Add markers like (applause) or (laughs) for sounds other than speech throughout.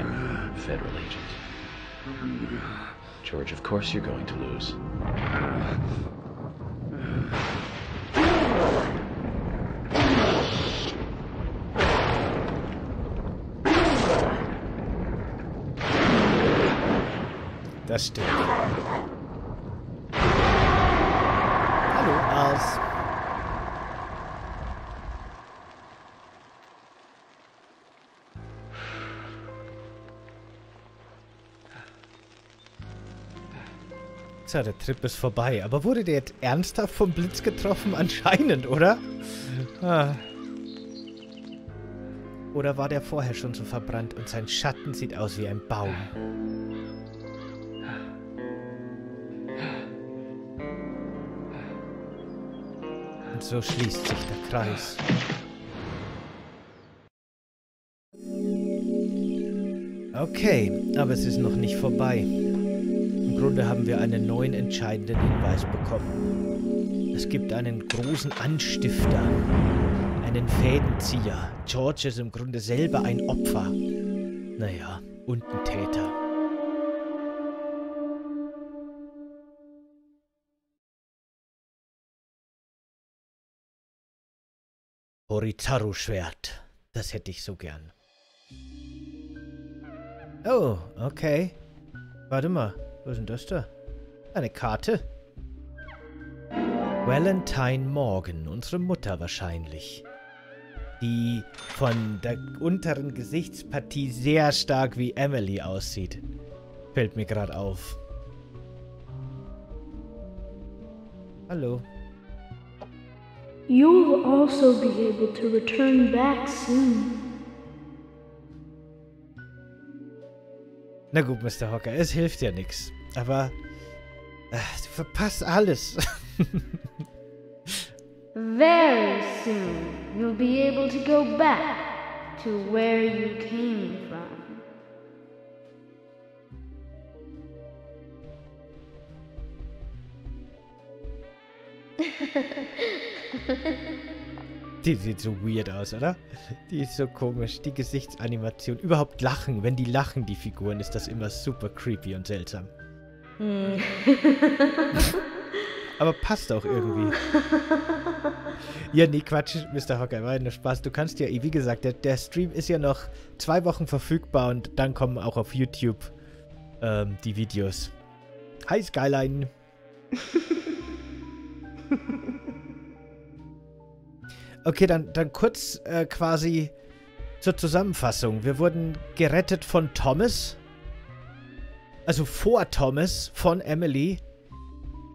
I'm a federal agent. George, of course you're going to lose. Das stimmt. Hallo, Ars. So, der Trip ist vorbei. Aber wurde der jetzt ernsthaft vom Blitz getroffen? Anscheinend, oder? Ah. Oder war der vorher schon so verbrannt und sein Schatten sieht aus wie ein Baum? Und so schließt sich der Kreis. Okay, aber es ist noch nicht vorbei. Grunde haben wir einen neuen entscheidenden Hinweis bekommen. Es gibt einen großen Anstifter, einen Fädenzieher. George ist im Grunde selber ein Opfer. Naja, und ein Täter. Horizaru-Schwert. Das hätte ich so gern. Oh, okay. Warte mal, was ist denn das da? Eine Karte? Valentine Morgan, unsere Mutter wahrscheinlich. Die von der unteren Gesichtspartie sehr stark wie Emily aussieht. Fällt mir gerade auf. Hallo. You'll also be able to return back soon. Na gut, Mr. Hocker, es hilft ja nichts. Aber äh, du verpasst alles. Very soon, you'll be able to go back to where you came from. (laughs) Die sieht so weird aus, oder? Die ist so komisch. Die Gesichtsanimation. Überhaupt lachen. Wenn die lachen, die Figuren, ist das immer super creepy und seltsam. Aber passt auch irgendwie. Ja, nee, Quatsch, Mr. Hocker, war nur Spaß. Du kannst ja, wie gesagt, der, der Stream ist ja noch zwei Wochen verfügbar und dann kommen auch auf YouTube ähm, die Videos. Hi, Skyline. (laughs) Okay, dann, dann kurz äh, quasi zur Zusammenfassung. Wir wurden gerettet von Thomas. Also vor Thomas, von Emily.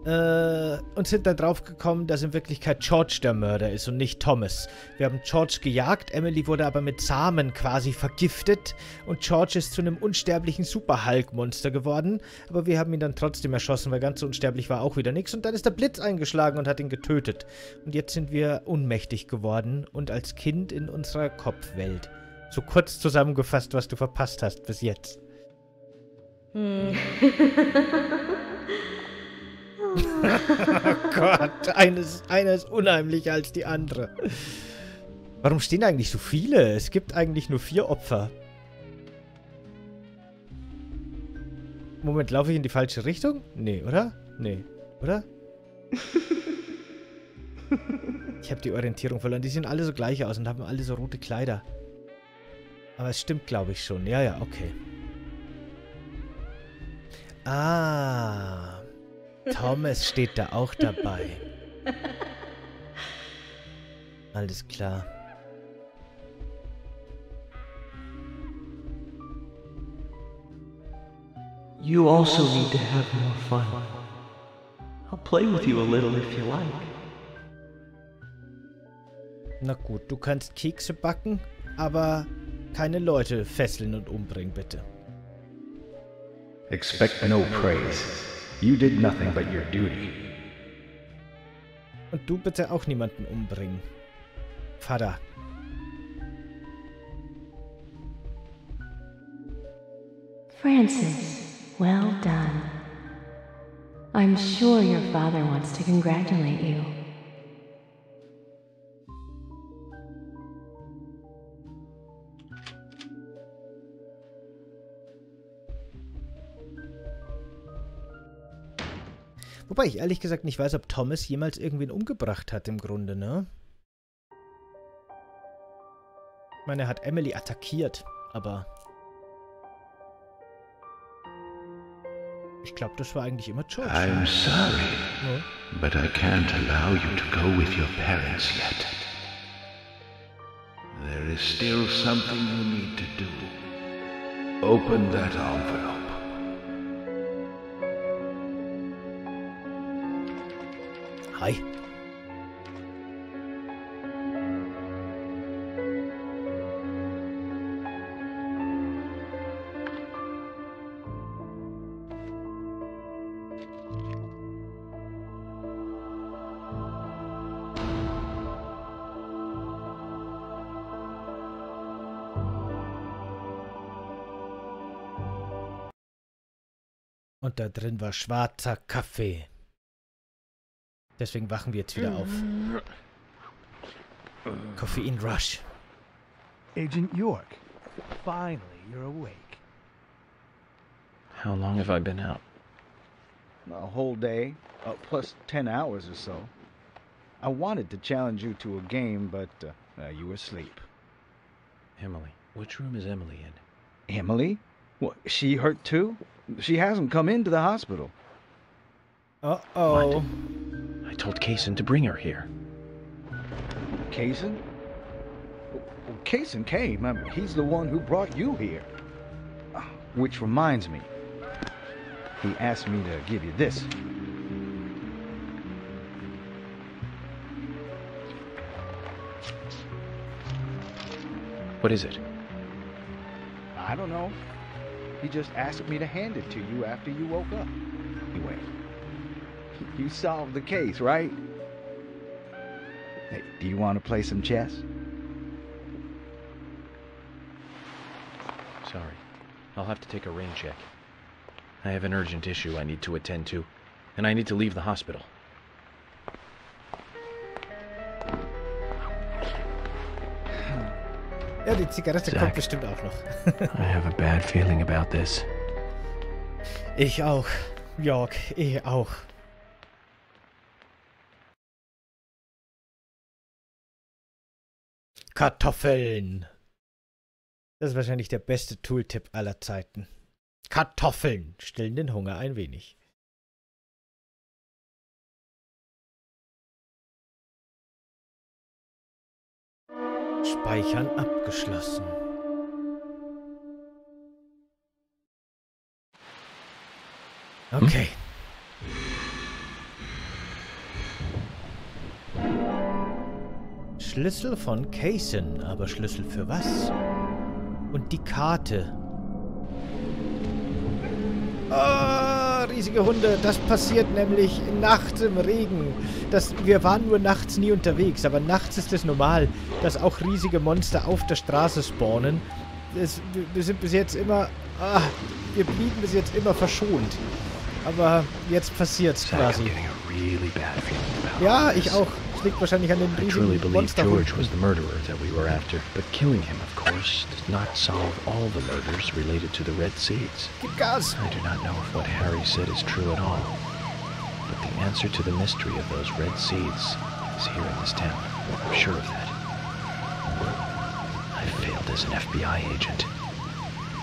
Äh, und sind dann drauf gekommen, dass in Wirklichkeit George der Mörder ist und nicht Thomas. Wir haben George gejagt, Emily wurde aber mit Samen quasi vergiftet und George ist zu einem unsterblichen Super-Hulk-Monster geworden. Aber wir haben ihn dann trotzdem erschossen, weil ganz so unsterblich war auch wieder nichts. Und dann ist der Blitz eingeschlagen und hat ihn getötet. Und jetzt sind wir ohnmächtig geworden und als Kind in unserer Kopfwelt. So kurz zusammengefasst, was du verpasst hast bis jetzt. Oh Gott, eines, eine ist unheimlicher als die andere. Warum stehen eigentlich so viele? Es gibt eigentlich nur vier Opfer. Moment, laufe ich in die falsche Richtung? Nee, oder? Nee, oder? Ich habe die Orientierung verloren. Die sehen alle so gleich aus und haben alle so rote Kleider. Aber es stimmt, glaube ich, schon. Ja, ja, okay. Ah. Thomas steht da auch dabei. Alles klar. You also need to have more fun. I'll play with you a little if you like. Na gut, du kannst Kekse backen, aber keine Leute fesseln und umbringen, bitte. Expect no praise. You did nothing but your duty. Und du bitte auch niemanden umbringen. Vater. Francis, well done. I'm sure your father wants to congratulate you. Wobei ich ehrlich gesagt nicht weiß, ob Thomas jemals irgendwen umgebracht hat im Grunde, ne? Ich meine, er hat Emily attackiert, aber... Ich glaube, das war eigentlich immer George. I'm sorry, Ja. but I can't allow you to go with your parents yet. There is still something you need to do. Open that envelope. Hi. Und da drin war schwarzer Kaffee. Deswegen wachen wir jetzt wieder auf. Koffein Rush. Agent York, finally you're awake. How long have I been out? A whole day, uh, plus 10 hours or so. I wanted to challenge you to a game, but uh, uh, you were asleep. Emily. Which room is Emily in? Emily? What, she hurt too? She hasn't come into the hospital. Uh-oh. I told Kaysen to bring her here. Kaysen? Well, Kaysen came. I mean, he's the one who brought you here. Which reminds me, he asked me to give you this. What is it? I don't know. He just asked me to hand it to you after you woke up. Anyway, you solved the case, right? Hey, do you want to play some chess? Sorry. I'll have to take a rain check. I have an urgent issue I need to attend to, and I need to leave the hospital. Ja, die Zigarette Zack. kommt bestimmt auch noch. (laughs) I have a bad feeling about this. Ich auch. York, ich auch. Kartoffeln. Das ist wahrscheinlich der beste Tooltip aller Zeiten. Kartoffeln stillen den Hunger ein wenig. Speichern abgeschlossen. Okay. Schlüssel von Kaysen, aber Schlüssel für was? Und die Karte. Ah, riesige Hunde. Das passiert nämlich nachts im Regen. Das, wir waren nur nachts nie unterwegs, aber nachts ist es normal, dass auch riesige Monster auf der Straße spawnen. Es, wir, wir sind bis jetzt immer... Ah, wir blieben bis jetzt immer verschont. Aber jetzt passiert's quasi. Ja, ich auch. Liegt wahrscheinlich an den I truly riesigen believe George was the murderer that we were after, but killing him, of course, does not solve all the murders related to the Red Seeds. Gib Gas! I do not know if what Harry said is true at all, but the answer to the mystery of those red seeds is here in this town. I'm sure of that. I failed as an FBI agent.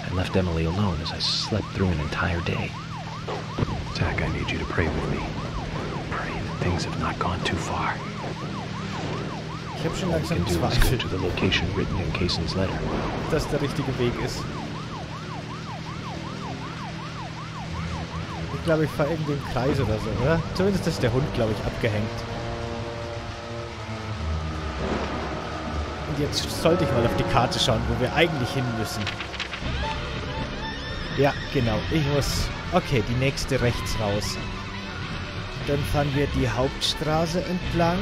I left Emily alone as I slept through an entire day. Zach, I need you to pray with me. Pray that things have not gone too far. Ich habe schon langsam Zweifel, letter. dass der richtige Weg ist. Ich glaube, ich fahre irgendwie im Kreis oder so, oder? Zumindest ist der Hund, glaube ich, abgehängt. Und jetzt sollte ich mal auf die Karte schauen, wo wir eigentlich hin müssen. Ja, genau. Ich muss... Okay, die nächste rechts raus. Dann fahren wir die Hauptstraße entlang.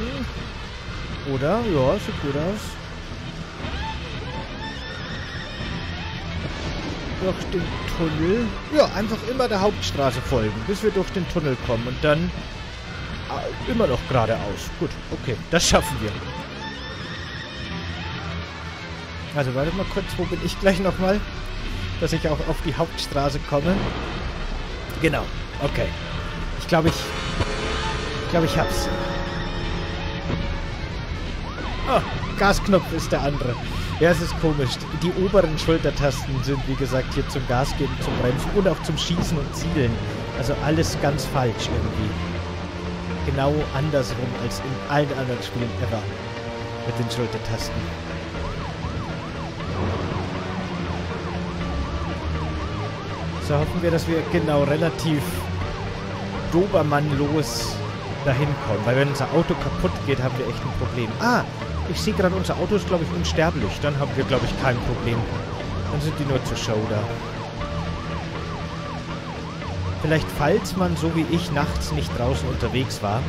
Oder? Ja, sieht gut aus. durch den Tunnel. Ja, einfach immer der Hauptstraße folgen, bis wir durch den Tunnel kommen und dann äh, immer noch geradeaus. Gut, okay, das schaffen wir. Also warte mal kurz, wo bin ich gleich nochmal? Dass ich auch auf die Hauptstraße komme. Genau, okay. Ich glaube, ich... Ich glaube, ich hab's. Oh, Gasknopf ist der andere. Ja, es ist komisch. Die oberen Schultertasten sind, wie gesagt, hier zum Gas geben, zum Bremsen und auch zum Schießen und Zielen. Also alles ganz falsch irgendwie. Genau andersrum als in allen anderen Spielen ever. Mit den Schultertasten. So hoffen wir, dass wir genau relativ dobermannlos dahin kommen. Weil wenn unser Auto kaputt geht, haben wir echt ein Problem. Ah, ich sehe gerade, unser Auto ist, glaube ich, unsterblich. Dann haben wir, glaube ich, kein Problem. Dann sind die nur zur Show da. Vielleicht, falls man, so wie ich, nachts nicht draußen unterwegs war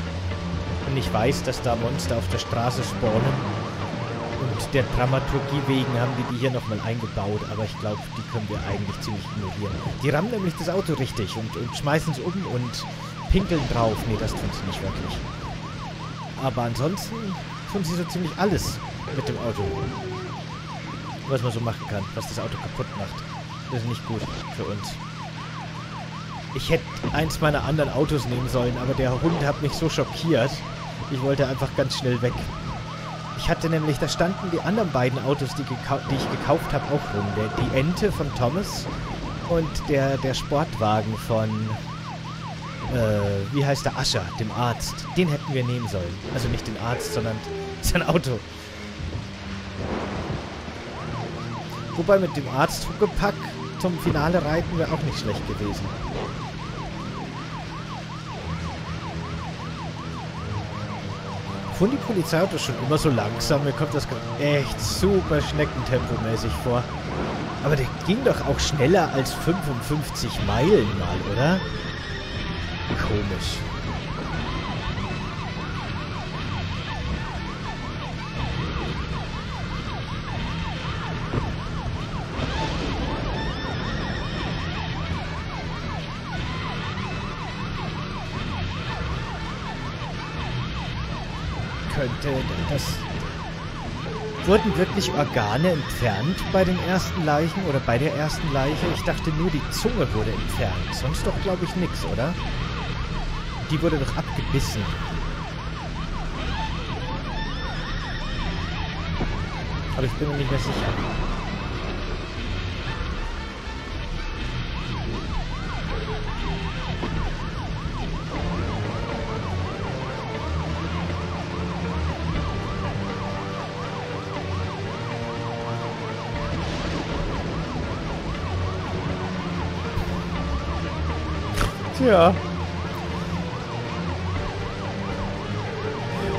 und nicht weiß, dass da Monster auf der Straße spawnen. Und der Dramaturgie wegen haben die die hier nochmal eingebaut, aber ich glaube, die können wir eigentlich ziemlich ignorieren. Die rammen nämlich das Auto richtig und, und schmeißen es um und pinkeln drauf. Nee, das tun sie nicht wirklich. Aber ansonsten tun sie so ziemlich alles mit dem Auto. Was man so machen kann, was das Auto kaputt macht. Das ist nicht gut für uns. Ich hätte eins meiner anderen Autos nehmen sollen, aber der Hund hat mich so schockiert. Ich wollte einfach ganz schnell weg. Ich hatte nämlich, da standen die anderen beiden Autos, die, die ich gekauft habe, auch rum. Der, die Ente von Thomas und der, der Sportwagen von, äh, wie heißt der, Ascher, dem Arzt. Den hätten wir nehmen sollen. Also nicht den Arzt, sondern (laughs) sein Auto. Wobei mit dem Arzt Huckepack zum Finale reiten wäre auch nicht schlecht gewesen. Fuhren die Polizeiautos schon immer so langsam? Mir kommt das echt super Schneckentempomäßig vor. Aber der ging doch auch schneller als 55 Meilen mal, oder? Komisch. könnte das... Wurden wirklich Organe entfernt bei den ersten Leichen oder bei der ersten Leiche? Ich dachte nur, die Zunge wurde entfernt. Sonst doch, glaube ich, nichts, oder? Die wurde doch abgebissen. Aber ich bin mir nicht mehr sicher. Tja.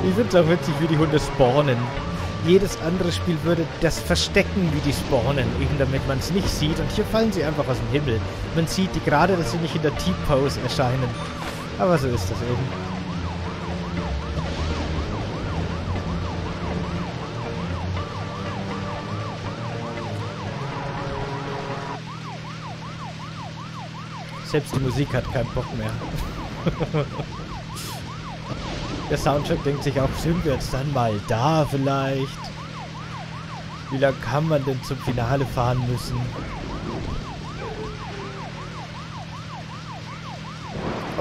Ich finde es auch witzig, wie die Hunde spawnen. Jedes andere Spiel würde das verstecken, wie die spawnen, eben damit man es nicht sieht. Und hier fallen sie einfach aus dem Himmel. Man sieht die gerade, dass sie nicht in der T-Pose erscheinen. Aber so ist das eben. Selbst die Musik hat keinen Bock mehr. (laughs) Der Soundtrack denkt sich auch, sind wir jetzt dann mal da vielleicht? Wie lange kann man denn zum Finale fahren müssen?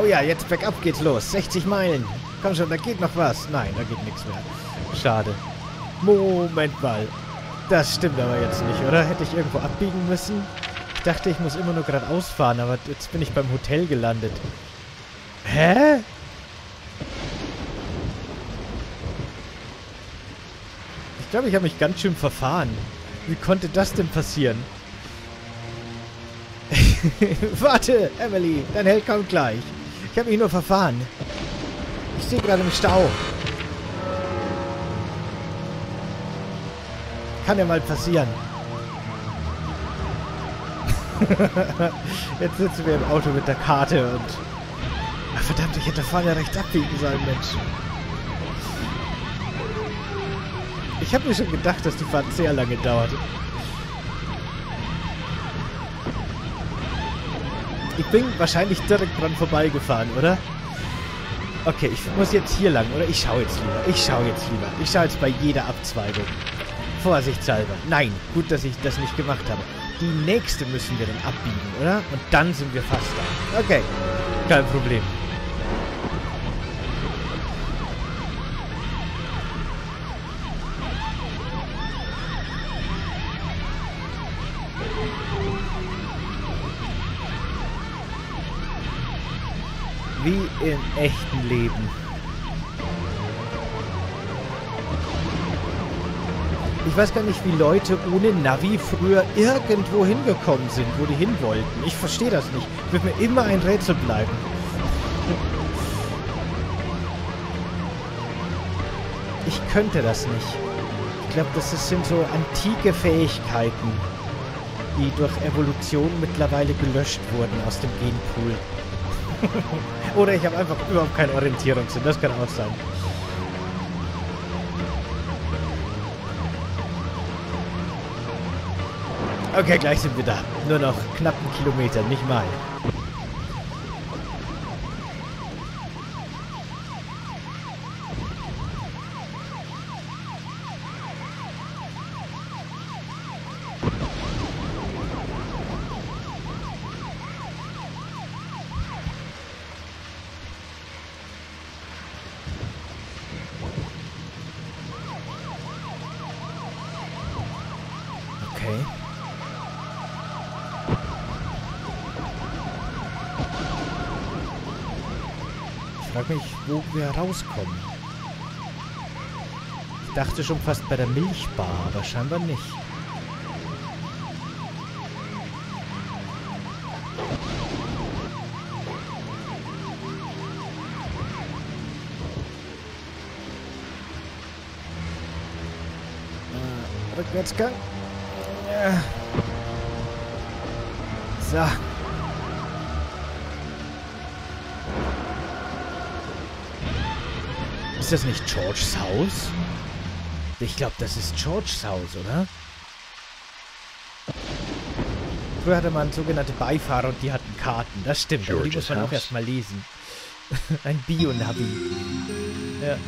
Oh ja, jetzt bergab geht's los. 60 Meilen. Komm schon, da geht noch was. Nein, da geht nichts mehr. Schade. Moment mal. Das stimmt aber jetzt nicht, oder? Hätte ich irgendwo abbiegen müssen? Ich dachte, ich muss immer nur geradeaus fahren, aber jetzt bin ich beim Hotel gelandet. Hä? Glaube, ich habe mich ganz schön verfahren. Wie konnte das denn passieren? (laughs) Warte, Emily, dein Held kommt gleich. Ich habe mich nur verfahren. Ich stehe gerade im Stau. Kann ja mal passieren. (laughs) Jetzt sitzen wir im Auto mit der Karte und... Ach verdammt, ich hätte vorne rechts abbiegen sollen, Mensch. Ich habe mir schon gedacht, dass die Fahrt sehr lange dauert. Ich bin wahrscheinlich direkt dran vorbeigefahren, oder? Okay, ich muss jetzt hier lang, oder? Ich schaue jetzt lieber. Ich schaue jetzt lieber. Ich schaue jetzt bei jeder Abzweigung. Vorsichtshalber. Nein, gut, dass ich das nicht gemacht habe. Die nächste müssen wir dann abbiegen, oder? Und dann sind wir fast da. Okay, kein Problem. Wie im echten Leben. Ich weiß gar nicht, wie Leute ohne Navi früher irgendwo hingekommen sind, wo die hin wollten. Ich verstehe das nicht. Wird mir immer ein Rätsel bleiben. Ich könnte das nicht. Ich glaube, das sind so antike Fähigkeiten, die durch Evolution mittlerweile gelöscht wurden aus dem Genpool. (laughs) Oder ich habe einfach überhaupt keinen Orientierungssinn. Das kann auch sein. Okay, gleich sind wir da. Nur noch knapp einen Kilometer, nicht mal. Okay. Ich frage mich, wo wir rauskommen. Ich dachte schon fast bei der Milchbar, aber scheinbar nicht. Äh, Rückwärtsgang. Ja. So. Ist das nicht Georges Haus? Ich glaube, das ist Georges Haus, oder? Früher hatte man sogenannte Beifahrer und die hatten Karten. Das stimmt, aber die George's muss man auch House. erstmal lesen. (laughs) Ein Bio-Navi. Ja.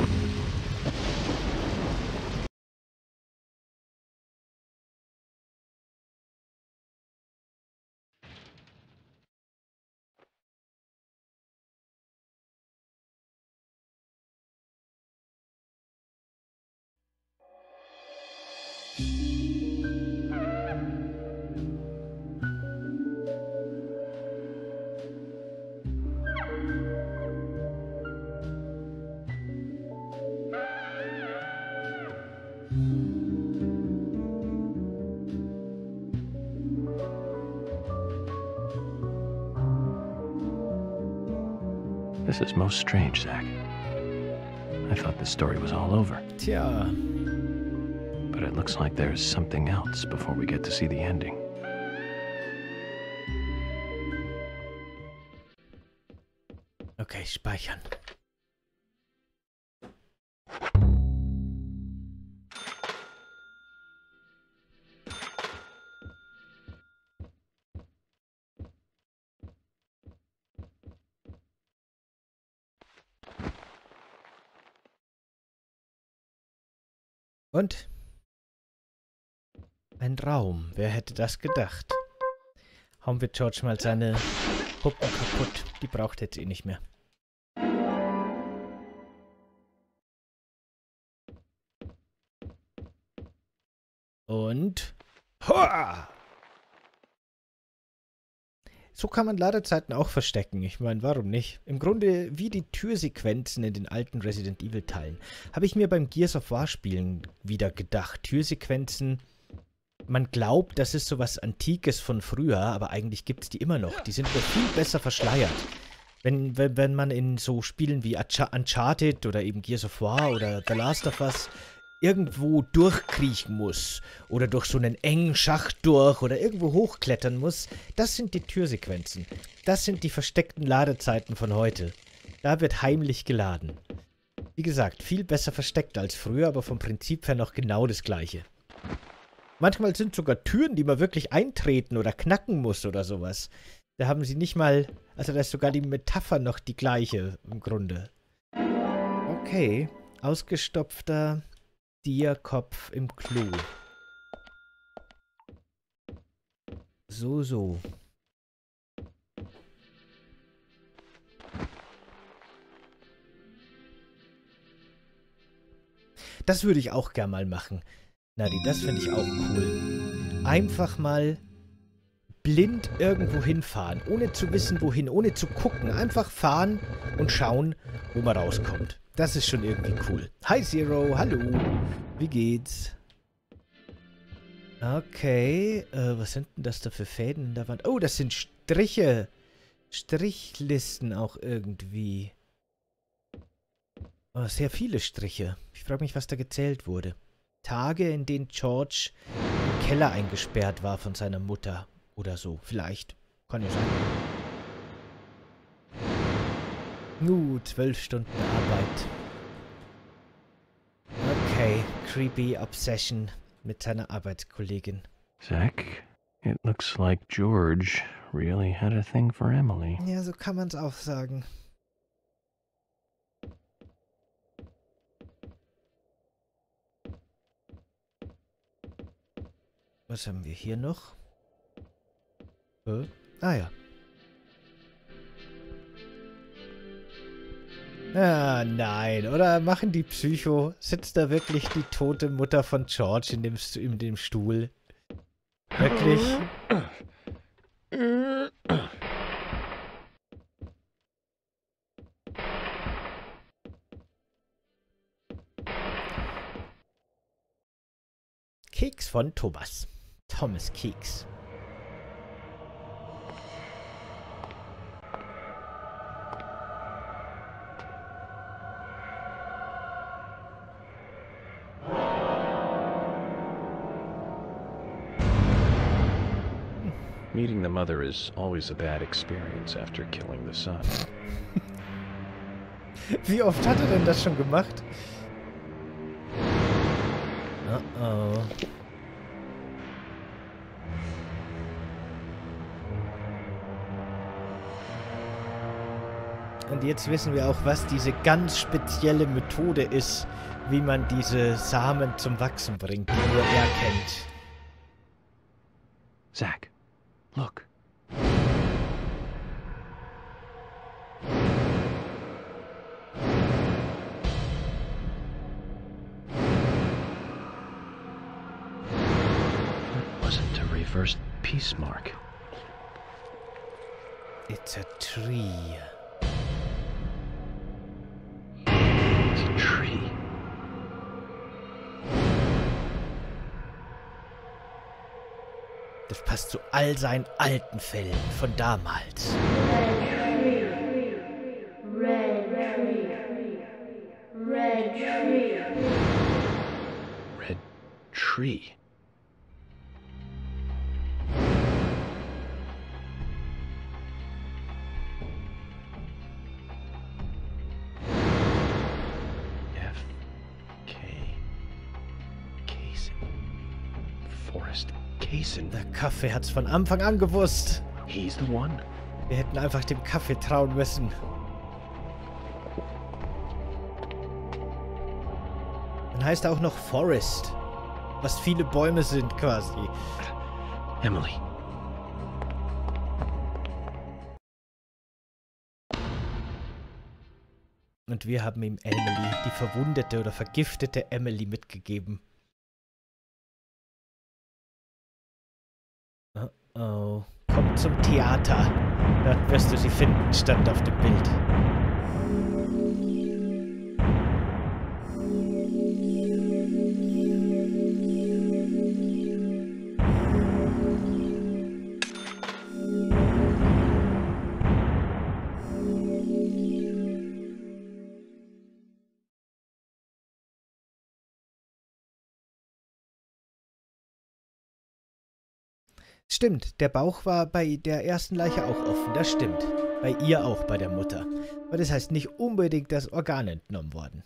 This is most strange, Zach. I thought this story was all over, Tja, but it looks like there's something else before we get to see the ending. okay, speichern. Und? Ein Raum. Wer hätte das gedacht? Hauen wir George mal seine Puppen kaputt. Die braucht jetzt eh nicht mehr. Und... Hoa! So kann man Ladezeiten auch verstecken. Ich meine, warum nicht? Im Grunde wie die Türsequenzen in den alten Resident Evil Teilen. Habe ich mir beim Gears of War Spielen wieder gedacht. Türsequenzen, man glaubt, das ist sowas Antikes von früher, aber eigentlich gibt es die immer noch. Die sind nur viel besser verschleiert. Wenn, wenn, wenn man in so Spielen wie Uncha- Uncharted oder eben Gears of War oder The Last of Us irgendwo durchkriechen muss oder durch so einen engen Schacht durch oder irgendwo hochklettern muss, das sind die Türsequenzen. Das sind die versteckten Ladezeiten von heute. Da wird heimlich geladen. Wie gesagt, viel besser versteckt als früher, aber vom Prinzip her noch genau das gleiche. Manchmal sind sogar Türen, die man wirklich eintreten oder knacken muss oder sowas. Da haben sie nicht mal... Also da ist sogar die Metapher noch die gleiche im Grunde. Okay. Ausgestopfter Tierkopf im Klo. So, so. Das würde ich auch gern mal machen. Nadi, das finde ich auch cool. Einfach mal blind irgendwo hinfahren, ohne zu wissen, wohin, ohne zu gucken. Einfach fahren und schauen, wo man rauskommt. Das ist schon irgendwie cool. Hi Zero, hallo. Wie geht's? Okay, äh, was sind denn das da für Fäden in der Wand? Oh, das sind Striche. Strichlisten auch irgendwie. Oh, sehr viele Striche. Ich frage mich, was da gezählt wurde. Tage, in denen George im Keller eingesperrt war von seiner Mutter. Oder so. Vielleicht. Kann ja sein. Nu, zwölf Stunden Arbeit. Okay, creepy Obsession mit seiner Arbeitskollegin. Zach, it looks like George really had a thing for Emily. Ja, so kann man es auch sagen. Was haben wir hier noch? Äh? Ah ja. Ah, nein. Oder machen die Psycho? Sitzt da wirklich die tote Mutter von George in dem, in dem Stuhl? Wirklich? Keks von Thomas. Thomas Keks. Meeting the mother is always a bad experience after killing the son. (laughs) Wie oft hat er denn das schon gemacht? Uh oh. Und jetzt wissen wir auch, was diese ganz spezielle Methode ist, wie man diese Samen zum Wachsen bringt, die nur er kennt. Zach, look. That wasn't a reversed peace mark. It's a tree. It's a tree. Das passt zu all seinen alten Fällen von damals. Red tree. Red tree. Red tree. F Kaffee hat's von Anfang an gewusst. He's the one. Wir hätten einfach dem Kaffee trauen müssen. Dann heißt er auch noch Forest. Was viele Bäume sind quasi. Emily. Und wir haben ihm Emily, die verwundete oder vergiftete Emily mitgegeben. Oh oh. Komm zum Theater. Dort wirst du sie finden, stand auf dem Bild. Stimmt, der Bauch war bei der ersten Leiche auch offen, das stimmt. Bei ihr auch, bei der Mutter. Aber das heißt nicht unbedingt das Organ entnommen worden.